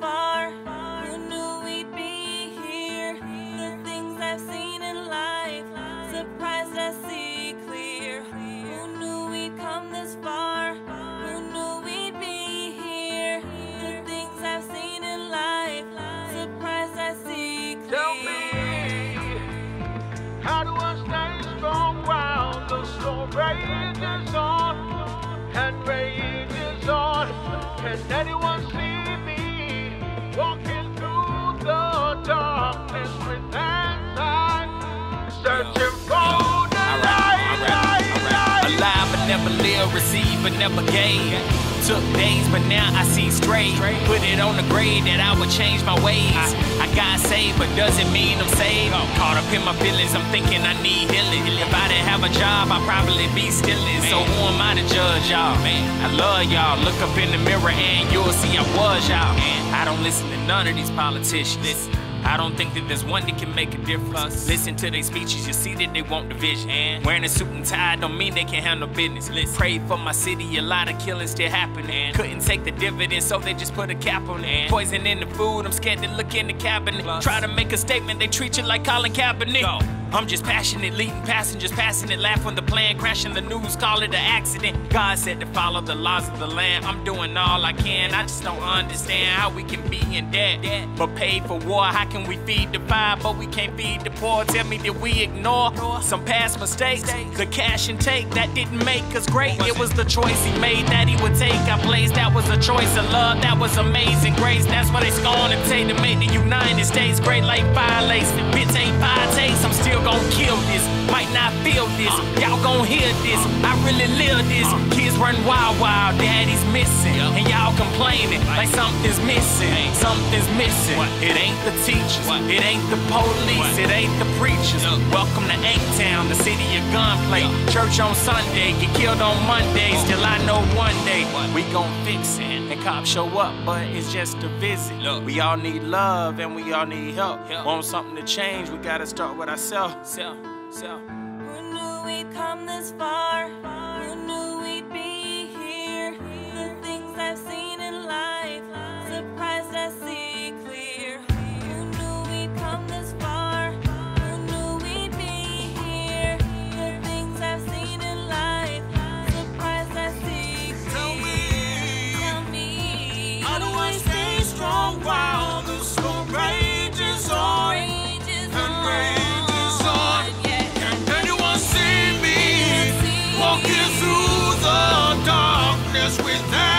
far. Who knew we'd be here? The things I've seen in life, surprised I see clear. Who knew we'd come this far? Who knew we'd be here? The things I've seen in life, surprised I see clear. Tell me, how do I stay strong while the storm rages on and rages on? Can anyone see walking through the darkness with hands searching for the light, light, light? Alive but never live, receive but never gave. Took days, but now I see straight. Put it on the grade that I would change my ways. I got saved, but doesn't mean I'm saved. Caught up in my feelings, I'm thinking I need healing. A job, I'd probably be stealing. So who am I to judge y'all? Man, I love y'all. Look up in the mirror and you'll see I was y'all. I don't listen to none of these politicians. I don't think that there's one that can make a difference. Listen to their speeches, you see that they want division. And wearing a suit and tie don't mean they can handle business. Let's pray for my city, a lot of killings still happening. Couldn't take the dividends, so they just put a cap on it. Poison in the food, I'm scared to look in the cabinet. Try to make a statement, they treat you like Colin Kaepernick. I'm just passionate, leading passengers, passing it, laugh when the plane crashing the news, call it an accident. God said to follow the laws of the land. I'm doing all I can. I just don't understand how we can be in debt, but paid for war. How can we feed the five, but we can't feed the poor? Tell me, did we ignore some past mistakes? The cash and take that didn't make us great. It was the choice he made that he would take our place. That was a choice of love. That was amazing grace. That's why they scorn and take to make the United States great like violates. Bitch ain't takes. I'm still gon' kill this. Might not feel this. Y'all gon' hear this. I really live this. Kids run wild, wild. Daddy's missing. Complaining like something's missing. Something's missing. It ain't the teachers. It ain't the police. It ain't the preachers. Welcome to A-Town, the city of gunplay. Church on Sunday. Get killed on Monday. Still I know one day we gon' fix it. And cops show up, but it's just a visit. We all need love and we all need help. Want something to change, we gotta start with ourselves. Who knew we'd come this far? Through with hands